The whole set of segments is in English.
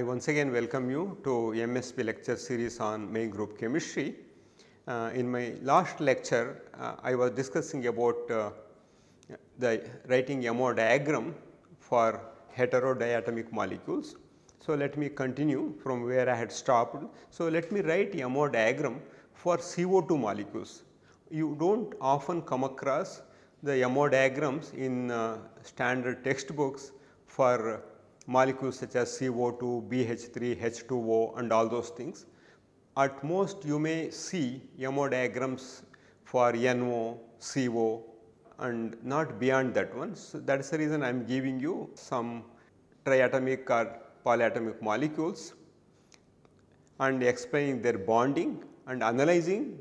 I once again welcome you to MSP lecture series on main group chemistry. Uh, in my last lecture, uh, I was discussing about uh, the writing MO diagram for heterodiatomic molecules. So, let me continue from where I had stopped. So, let me write MO diagram for CO2 molecules. You do not often come across the MO diagrams in uh, standard textbooks for molecules such as CO2, BH3, H2O and all those things. At most you may see MO diagrams for NO, CO and not beyond that one. So, that is the reason I am giving you some triatomic or polyatomic molecules and explaining their bonding and analyzing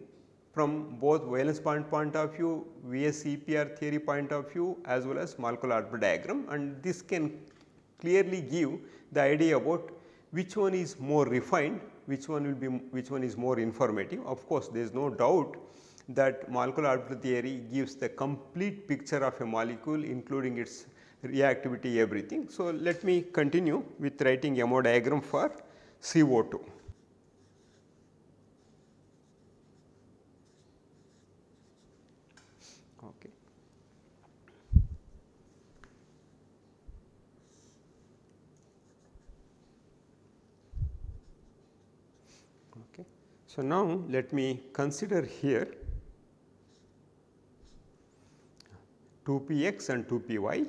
from both valence bond point of view, VSEPR theory point of view as well as molecular diagram and this can clearly give the idea about which one is more refined, which one will be which one is more informative. Of course, there is no doubt that molecular orbital theory gives the complete picture of a molecule including its reactivity everything. So, let me continue with writing a MO diagram for CO2. Okay. Okay. So, now let me consider here 2px and 2py.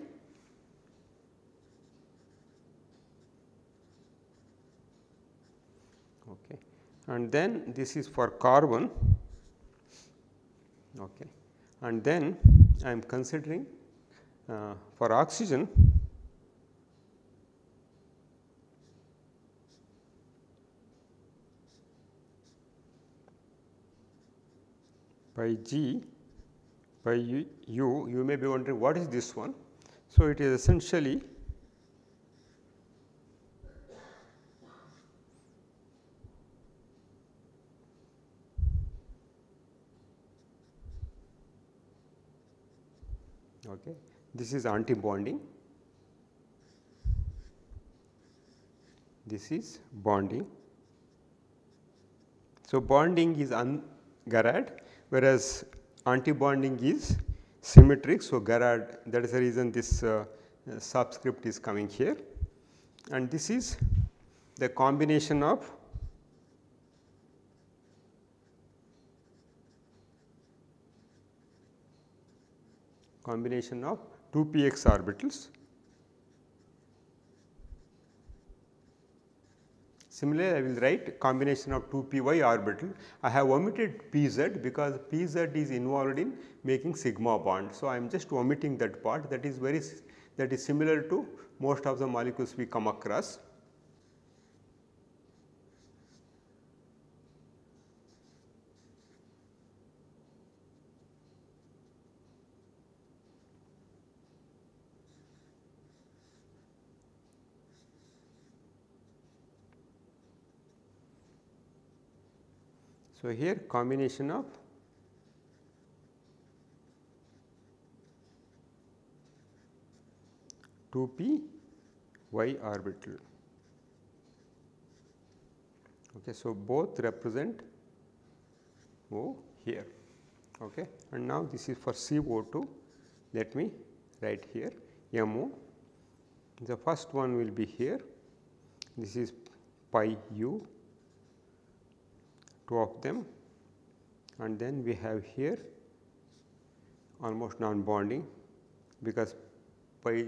Okay. And then this is for carbon okay. and then I am considering uh, for oxygen by G by U, you may be wondering what is this one. So, it is essentially okay. this is anti bonding, this is bonding. So, bonding is ungerade whereas anti-bonding is symmetric. So, gerade that is the reason this uh, subscript is coming here and this is the combination of combination of 2 px orbitals. Similarly, I will write combination of 2 py orbital. I have omitted pz because pz is involved in making sigma bond. So, I am just omitting that part that is very that is similar to most of the molecules we come across. So, here combination of two p y orbital. Okay, so, both represent O here okay. and now this is for CO2 let me write here MO the first one will be here this is pi u two of them and then we have here almost non bonding because pi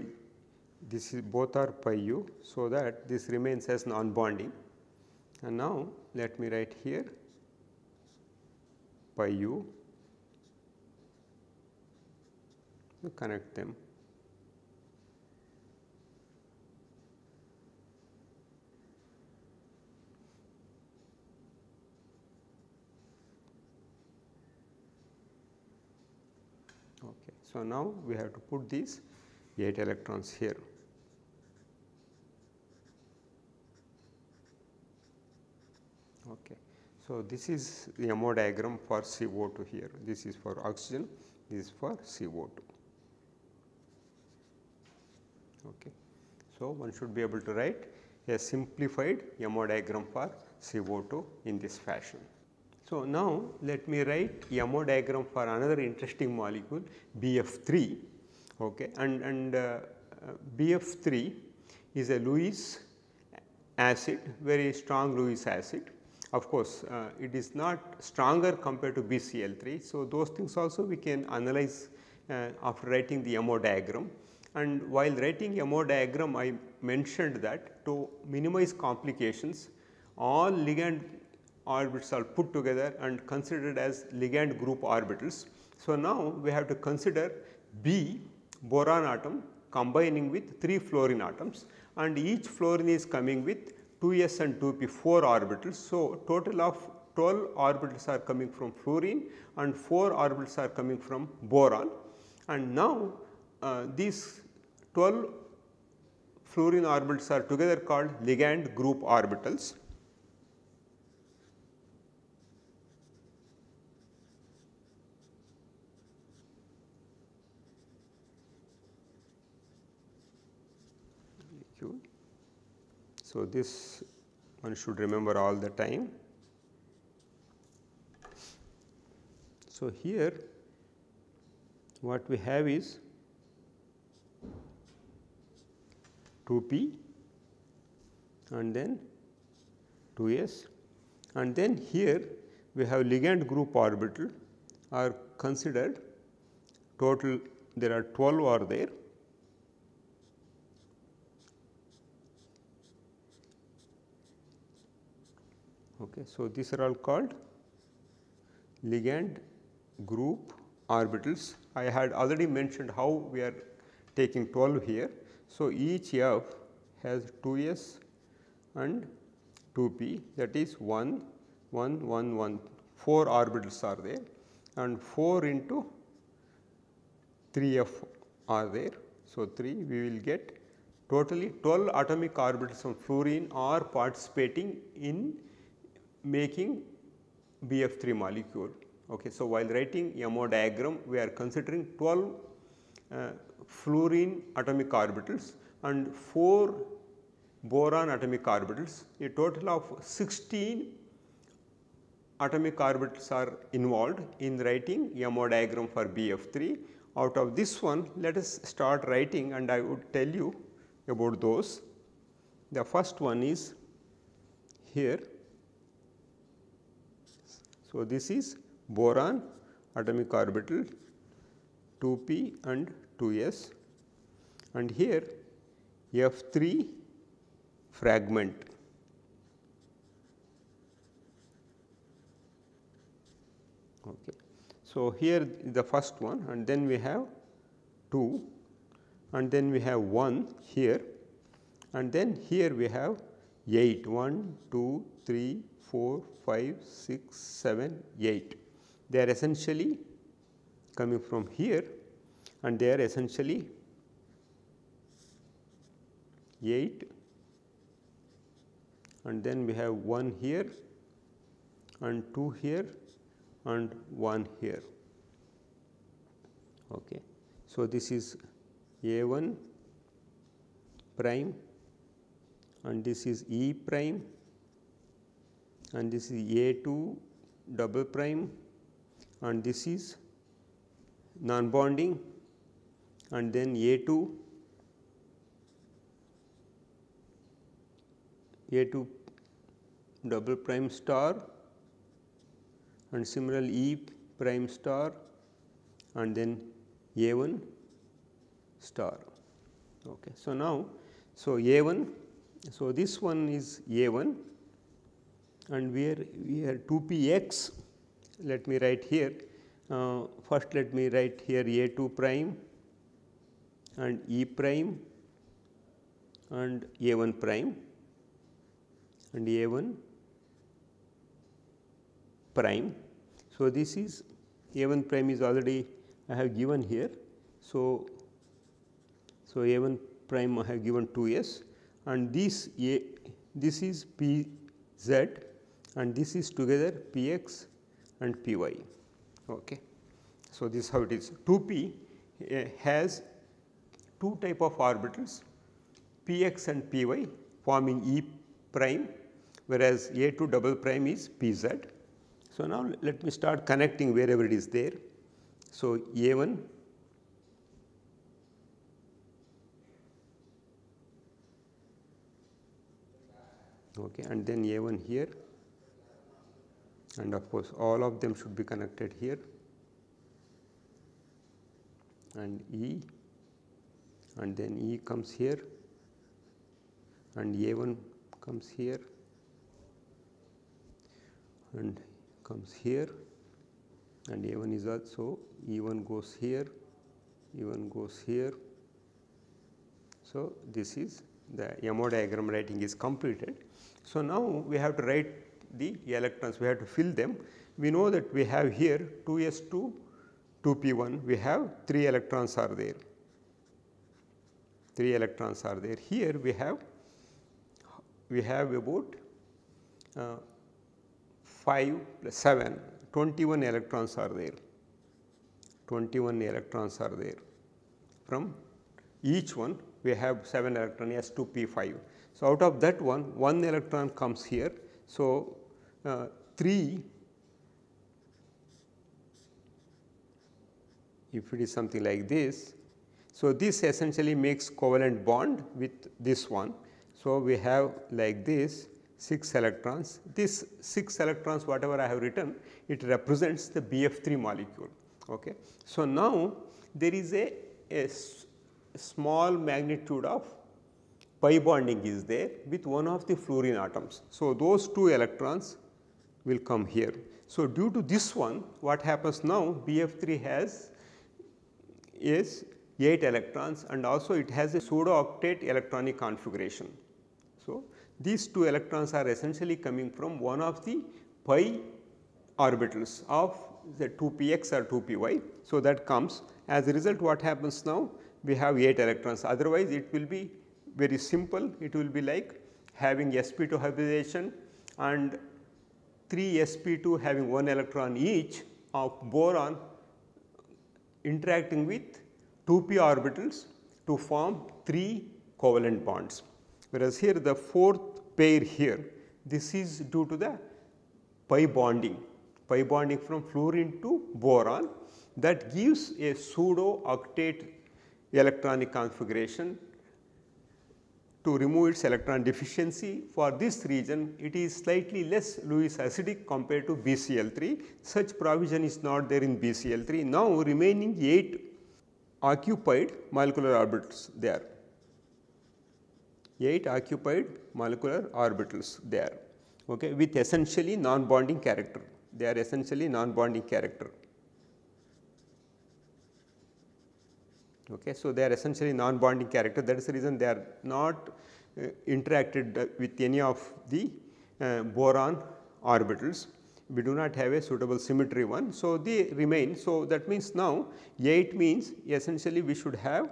this is both are pi u. So, that this remains as non bonding and now let me write here pi u to connect them. Okay. So, now we have to put these 8 electrons here. Okay. So, this is the MO diagram for CO2 here, this is for oxygen, this is for CO2. Okay. So, one should be able to write a simplified MO diagram for CO2 in this fashion. So, now let me write MO diagram for another interesting molecule BF3 okay. and, and uh, BF3 is a Lewis acid very strong Lewis acid of course, uh, it is not stronger compared to BCl3. So, those things also we can analyze uh, after writing the MO diagram and while writing MO diagram I mentioned that to minimize complications all ligand orbits are put together and considered as ligand group orbitals. So, now we have to consider B boron atom combining with 3 fluorine atoms and each fluorine is coming with 2s and 2p 4 orbitals. So, total of 12 orbitals are coming from fluorine and 4 orbitals are coming from boron and now uh, these 12 fluorine orbitals are together called ligand group orbitals. So, this one should remember all the time. So, here what we have is 2p and then 2s and then here we have ligand group orbital are considered. Total there are 12 are there Okay. So, these are all called ligand group orbitals. I had already mentioned how we are taking 12 here. So, each F has 2s and 2p that is 1, 1, 1, 1, 4 orbitals are there and 4 into 3f are there. So, 3 we will get totally 12 atomic orbitals of fluorine are participating in making BF3 molecule. Okay. So, while writing MO diagram we are considering 12 uh, fluorine atomic orbitals and 4 boron atomic orbitals a total of 16 atomic orbitals are involved in writing MO diagram for BF3. Out of this one let us start writing and I would tell you about those. The first one is here so, this is boron atomic orbital 2p and 2s and here F3 fragment. Okay. So, here the first one and then we have 2 and then we have 1 here and then here we have 8 1 2 3 4, 5, 6, 7, 8. They are essentially coming from here and they are essentially 8 and then we have 1 here and 2 here and 1 here. Okay. So, this is A 1 prime and this is E prime and this is A2 double prime and this is non bonding and then A2 A2 double prime star and similarly E prime star and then A1 star. Okay. So, now, so A1, so this one is A1 and where we have 2px let me write here uh, first let me write here a2 prime and e prime and a1 prime and a1 prime. So, this is a1 prime is already I have given here. So, so A1 prime I have given 2s and this A this is Pz and this is together Px and Py. Okay. So, this is how it is 2p uh, has two type of orbitals Px and Py forming E prime whereas A2 double prime is Pz. So, now let me start connecting wherever it is there. So, A1 okay, and then A1 here and of course, all of them should be connected here and E and then E comes here and A1 comes here and comes here and A1 is also E1 goes here, E1 goes here. So, this is the MO diagram writing is completed. So, now we have to write the electrons, we have to fill them. We know that we have here 2s2, 2p1, we have 3 electrons are there, 3 electrons are there. Here we have, we have about uh, 5 plus 7, 21 electrons are there, 21 electrons are there. From each one we have 7 electron S2P5. So, out of that one, 1 electron comes here. So, uh, 3 if it is something like this. So, this essentially makes covalent bond with this one. So, we have like this 6 electrons. This 6 electrons whatever I have written it represents the BF3 molecule. Okay. So, now there is a, a small magnitude of pi bonding is there with one of the fluorine atoms. So, those two electrons will come here. So, due to this one what happens now BF3 has is 8 electrons and also it has a pseudo octet electronic configuration. So, these two electrons are essentially coming from one of the pi orbitals of the 2px or 2py. So, that comes as a result what happens now we have 8 electrons otherwise it will be very simple it will be like having sp2 hybridization and 3 sp2 having 1 electron each of boron interacting with 2p orbitals to form 3 covalent bonds. Whereas, here the fourth pair here this is due to the pi bonding, pi bonding from fluorine to boron that gives a pseudo octet electronic configuration to remove its electron deficiency. For this region, it is slightly less Lewis acidic compared to BCl3. Such provision is not there in BCl3. Now, remaining 8 occupied molecular orbitals there. 8 occupied molecular orbitals there okay, with essentially non-bonding character. They are essentially non-bonding character. Okay. So, they are essentially non-bonding character that is the reason they are not uh, interacted uh, with any of the uh, boron orbitals. We do not have a suitable symmetry one. So, they remain. So, that means now 8 means essentially we should have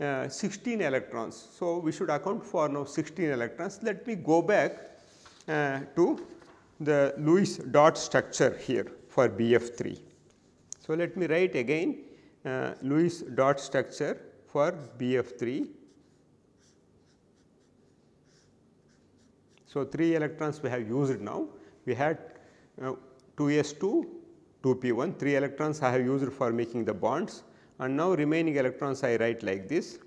uh, 16 electrons. So, we should account for now 16 electrons. Let me go back uh, to the Lewis dot structure here for BF3. So, let me write again uh, Lewis dot structure for BF3. So, 3 electrons we have used now. We had uh, 2s2, 2p1, 3 electrons I have used for making the bonds and now remaining electrons I write like this.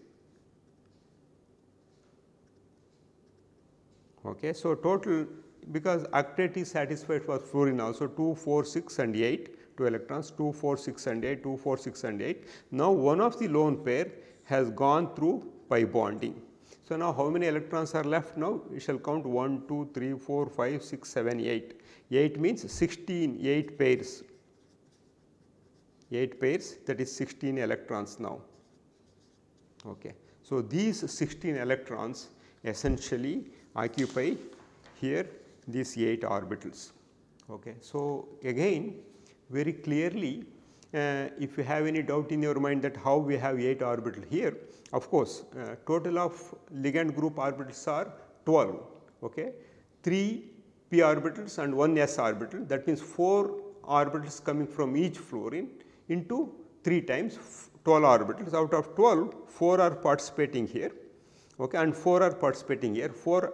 Okay. So, total because octet is satisfied for fluorine also 2, 4, 6 and 8 2 electrons 2, 4, 6 and 8, 2, 4, 6 and 8. Now, one of the lone pair has gone through pi bonding. So, now how many electrons are left now? We shall count 1, 2, 3, 4, 5, 6, 7, 8. 8 means 16, 8 pairs, 8 pairs that is 16 electrons now. Okay. So, these 16 electrons essentially occupy here these 8 orbitals. Okay. So, again very clearly uh, if you have any doubt in your mind that how we have 8 orbital here, of course, uh, total of ligand group orbitals are 12, okay. 3 p orbitals and 1 s orbital. That means 4 orbitals coming from each fluorine into 3 times 12 orbitals. Out of 12 4 are participating here okay, and 4 are participating here. 4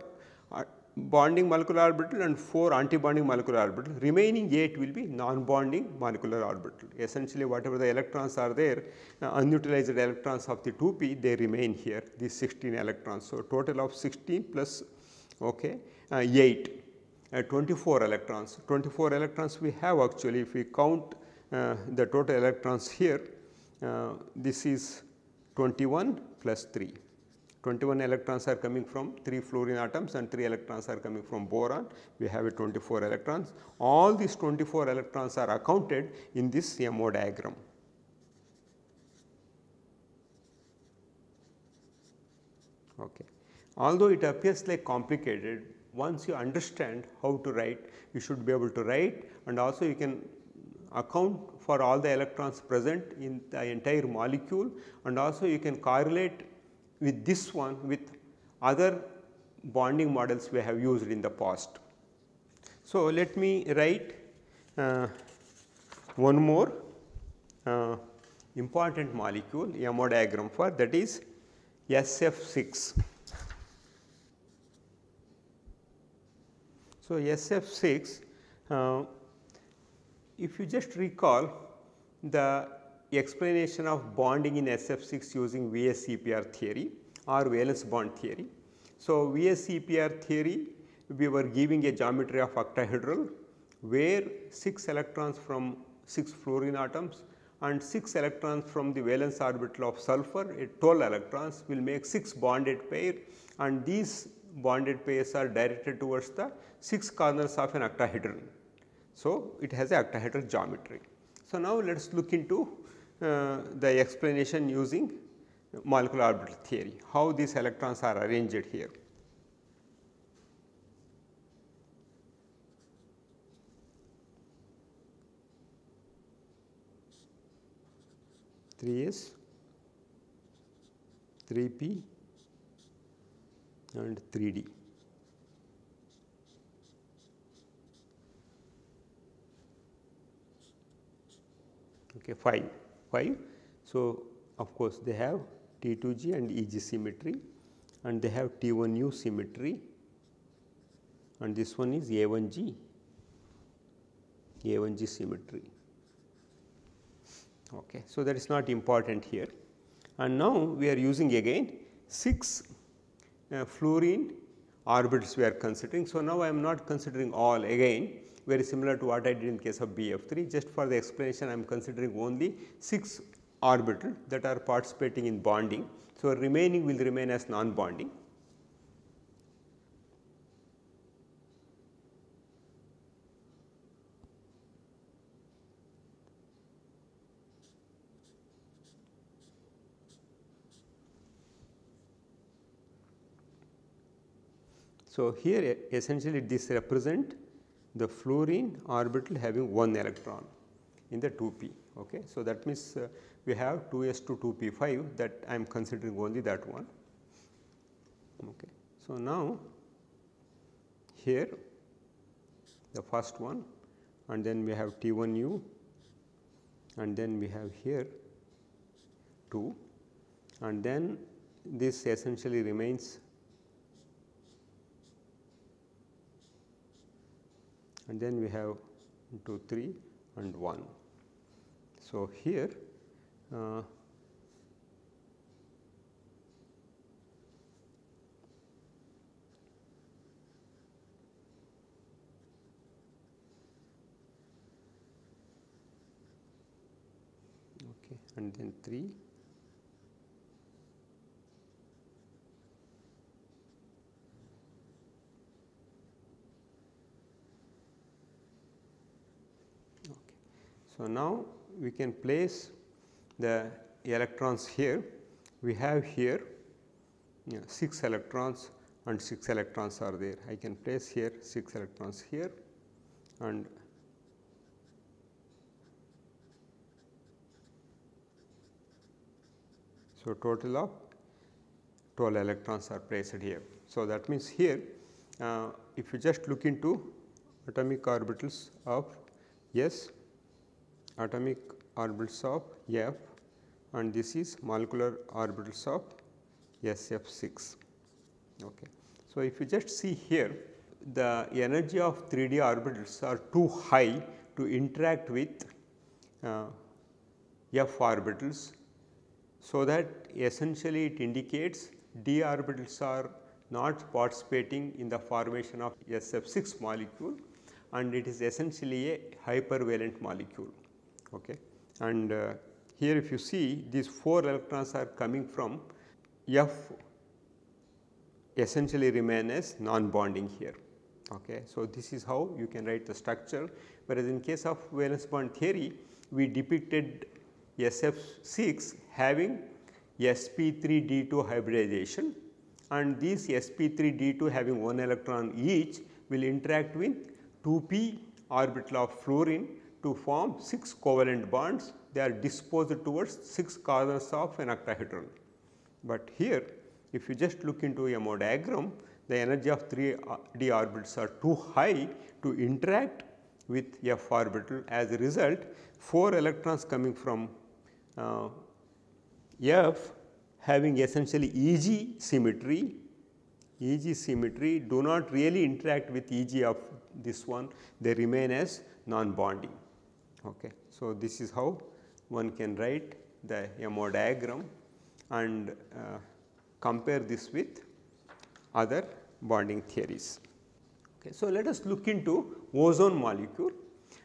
bonding molecular orbital and 4 anti-bonding molecular orbital remaining 8 will be non-bonding molecular orbital. Essentially whatever the electrons are there uh, unutilized electrons of the 2p they remain here these 16 electrons. So, total of 16 plus okay, uh, 8 uh, 24 electrons 24 electrons we have actually if we count uh, the total electrons here uh, this is 21 plus 3 21 electrons are coming from 3 fluorine atoms and 3 electrons are coming from boron. We have a 24 electrons. All these 24 electrons are accounted in this MO diagram. Okay. Although it appears like complicated, once you understand how to write, you should be able to write and also you can account for all the electrons present in the entire molecule and also you can correlate with this one with other bonding models we have used in the past. So, let me write uh, one more uh, important molecule MO diagram for that is SF6. So, SF6 uh, if you just recall the explanation of bonding in SF6 using VSEPR theory or valence bond theory. So, VSEPR theory we were giving a geometry of octahedral where 6 electrons from 6 fluorine atoms and 6 electrons from the valence orbital of sulfur 12 electrons will make 6 bonded pair and these bonded pairs are directed towards the 6 corners of an octahedron. So, it has a octahedral geometry. So, now let us look into Uh, the explanation using molecular orbital theory, how these electrons are arranged here. Three S, three P and three D. Okay, 5. 5. So, of course, they have T2G and EG symmetry and they have T1U symmetry and this one is A1G, A1G symmetry. Okay. So, that is not important here and now we are using again 6 uh, fluorine orbitals we are considering. So, now I am not considering all again very similar to what I did in case of BF3 just for the explanation I am considering only 6 orbital that are participating in bonding. So, remaining will remain as non-bonding. So, here essentially this represent the fluorine orbital having one electron in the 2p. Okay. So, that means uh, we have 2s to 2p5 that I am considering only that one. Okay. So, now here the first one and then we have T1u and then we have here 2 and then this essentially remains and then we have 2 3 and 1. So, here uh, okay and then 3 So, now we can place the electrons here. We have here you know, 6 electrons and 6 electrons are there. I can place here 6 electrons here and So, total of 12 electrons are placed here. So, that means here uh, if you just look into atomic orbitals of S, atomic orbitals of F and this is molecular orbitals of SF6. Okay. So, if you just see here the energy of 3D orbitals are too high to interact with uh, F orbitals. So, that essentially it indicates d orbitals are not participating in the formation of SF6 molecule and it is essentially a hypervalent molecule. Okay. And uh, here if you see these 4 electrons are coming from F essentially remain as non-bonding here. Okay. So, this is how you can write the structure whereas in case of valence bond theory we depicted SF6 having sp3d2 hybridization and these sp3d2 having one electron each will interact with 2p orbital of fluorine to form 6 covalent bonds they are disposed towards 6 corners of an octahedron. But here if you just look into a MO diagram the energy of 3d orbitals are too high to interact with f orbital as a result 4 electrons coming from uh, f having essentially EG symmetry, EG symmetry do not really interact with EG of this one, they remain as non-bonding. Okay. So, this is how one can write the MO diagram and uh, compare this with other bonding theories. Okay. So, let us look into ozone molecule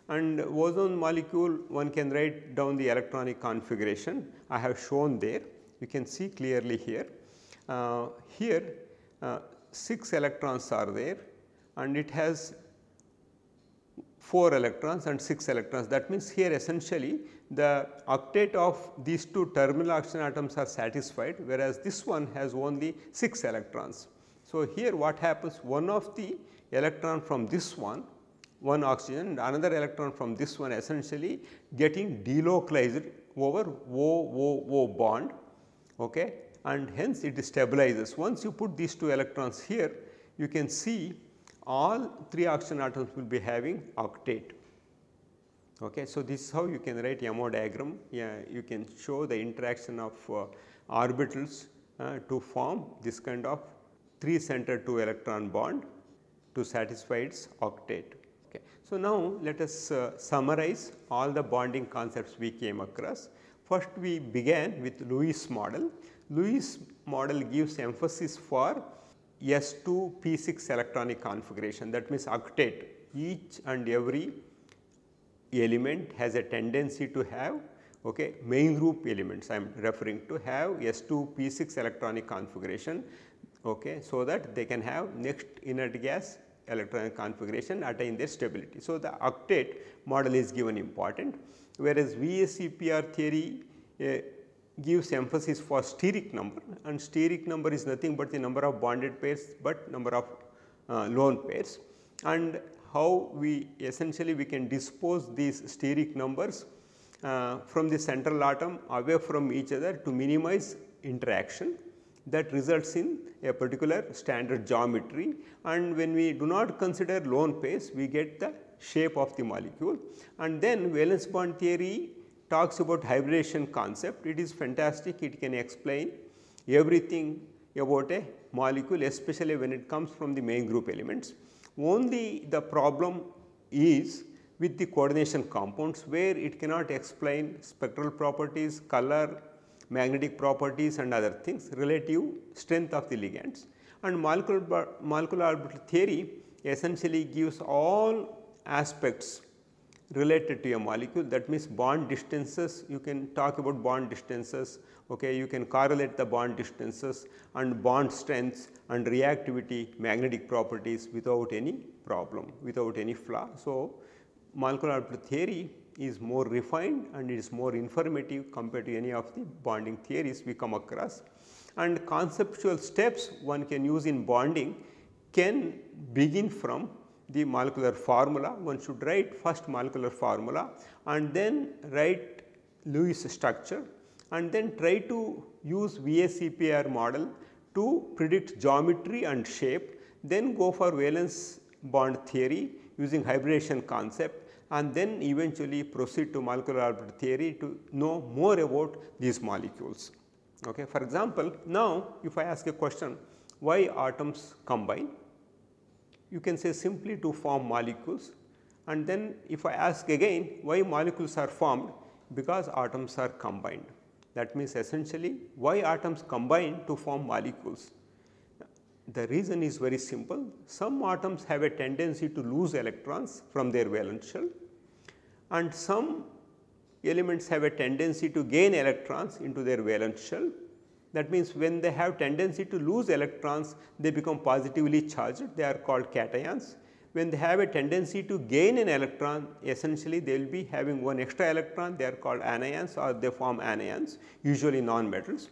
and ozone molecule one can write down the electronic configuration I have shown there you can see clearly here. Uh, here uh, 6 electrons are there and it has 4 electrons and 6 electrons that means here essentially the octet of these two terminal oxygen atoms are satisfied whereas this one has only 6 electrons. So, here what happens one of the electron from this one one oxygen and another electron from this one essentially getting delocalized over O O O bond okay, and hence it stabilizes. Once you put these two electrons here you can see all 3 oxygen atoms will be having octet. Okay. So, this is how you can write MO diagram yeah, you can show the interaction of uh, orbitals uh, to form this kind of 3 center 2 electron bond to satisfy its octet. Okay. So, now let us uh, summarize all the bonding concepts we came across. First we began with Lewis model. Lewis model gives emphasis for S2 P6 electronic configuration that means octet each and every element has a tendency to have okay, main group elements I am referring to have S2 P6 electronic configuration okay, so that they can have next inert gas electronic configuration attain their stability. So, the octet model is given important whereas VSEPR theory uh, gives emphasis for steric number and steric number is nothing but the number of bonded pairs, but number of uh, lone pairs. And how we essentially we can dispose these steric numbers uh, from the central atom away from each other to minimize interaction that results in a particular standard geometry. And when we do not consider lone pairs we get the shape of the molecule. And then valence bond theory talks about hybridization concept. It is fantastic. It can explain everything about a molecule especially when it comes from the main group elements. Only the problem is with the coordination compounds where it cannot explain spectral properties, color, magnetic properties and other things relative strength of the ligands. And molecular, molecular orbital theory essentially gives all aspects related to a molecule. That means bond distances you can talk about bond distances okay? You can correlate the bond distances and bond strengths and reactivity magnetic properties without any problem without any flaw. So molecular theory is more refined and it is more informative compared to any of the bonding theories we come across. And conceptual steps one can use in bonding can begin from the molecular formula. One should write first molecular formula and then write Lewis structure and then try to use VSEPR model to predict geometry and shape, then go for valence bond theory using hybridization concept and then eventually proceed to molecular orbital theory to know more about these molecules. Okay. For example, now if I ask a question why atoms combine, you can say simply to form molecules and then if I ask again why molecules are formed because atoms are combined. That means essentially why atoms combine to form molecules. The reason is very simple. Some atoms have a tendency to lose electrons from their valence shell and some elements have a tendency to gain electrons into their valence shell. That means, when they have tendency to lose electrons, they become positively charged, they are called cations when they have a tendency to gain an electron essentially they will be having one extra electron they are called anions or they form anions usually non-metals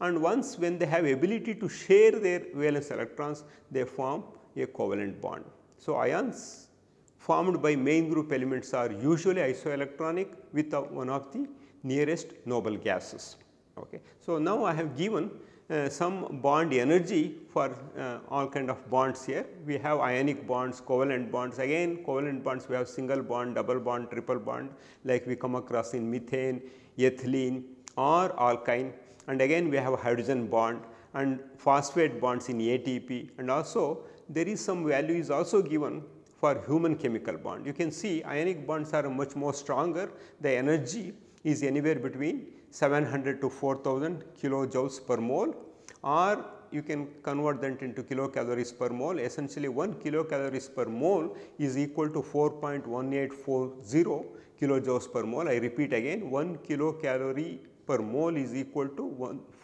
and once when they have ability to share their valence electrons they form a covalent bond. So, ions formed by main group elements are usually isoelectronic with one of the nearest noble gases. Okay. So, now I have given uh, some bond energy for uh, all kind of bonds here. We have ionic bonds, covalent bonds again covalent bonds we have single bond, double bond, triple bond like we come across in methane, ethylene or alkyne and again we have hydrogen bond and phosphate bonds in ATP and also there is some value is also given for human chemical bond. You can see ionic bonds are much more stronger the energy is anywhere between 700 to 4000 kilojoules per mole or you can convert that into kilocalories per mole essentially 1 kilocalories per mole is equal to 4.1840 kilojoules per mole. I repeat again 1 kilocalorie per mole is equal to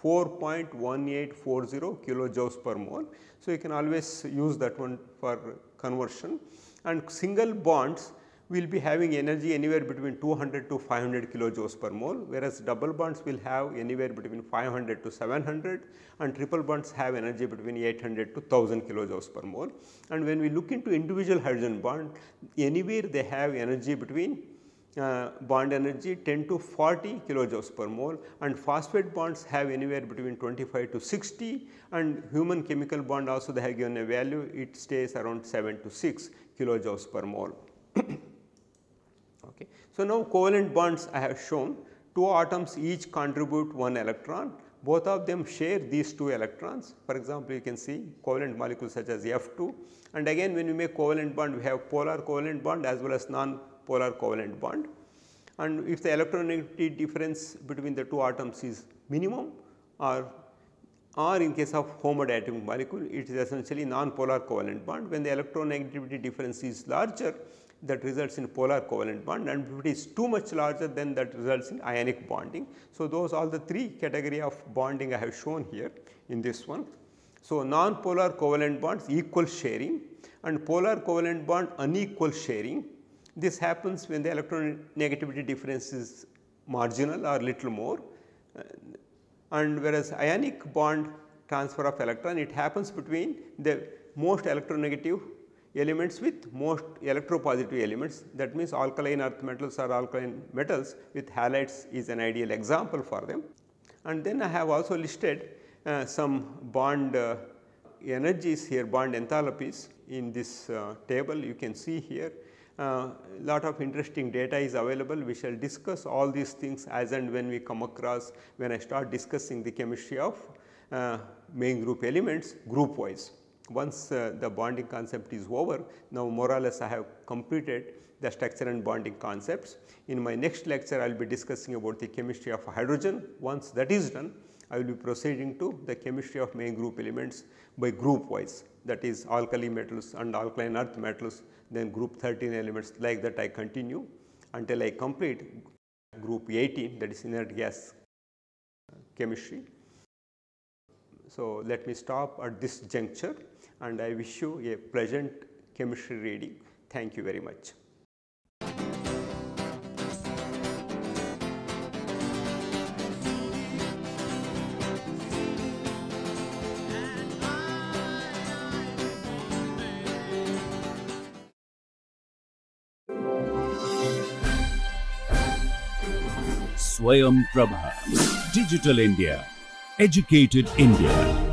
4.1840 kilojoules per mole. So, you can always use that one for conversion and single bonds will be having energy anywhere between 200 to 500 kilojoules per mole whereas double bonds will have anywhere between 500 to 700 and triple bonds have energy between 800 to 1000 kilojoules per mole. And when we look into individual hydrogen bond anywhere they have energy between uh, bond energy 10 to 40 kilojoules per mole and phosphate bonds have anywhere between 25 to 60 and human chemical bond also they have given a value it stays around 7 to 6 kilojoules per mole. Okay. So, now covalent bonds I have shown two atoms each contribute one electron. Both of them share these two electrons. For example, you can see covalent molecules such as F2 and again when we make covalent bond we have polar covalent bond as well as non-polar covalent bond. And if the electronegativity difference between the two atoms is minimum or or in case of homodiatomic molecule it is essentially non-polar covalent bond. When the electronegativity difference is larger that results in polar covalent bond and if it is too much larger then that results in ionic bonding. So, those are the three category of bonding I have shown here in this one. So, non-polar covalent bonds equal sharing and polar covalent bond unequal sharing. This happens when the electronegativity difference is marginal or little more and whereas ionic bond transfer of electron it happens between the most electronegative elements with most electropositive elements that means alkaline earth metals or alkaline metals with halides is an ideal example for them. And then I have also listed uh, some bond uh, energies here bond enthalpies in this uh, table you can see here uh, lot of interesting data is available. We shall discuss all these things as and when we come across when I start discussing the chemistry of uh, main group elements group wise. Once uh, the bonding concept is over, now more or less I have completed the structure and bonding concepts. In my next lecture, I will be discussing about the chemistry of hydrogen. Once that is done, I will be proceeding to the chemistry of main group elements by group wise that is alkali metals and alkaline earth metals then group 13 elements like that I continue until I complete group 18 that is inert gas chemistry. So, let me stop at this juncture and I wish you a pleasant chemistry reading. Thank you very much. Swayam Prabha. Digital India. Educated India.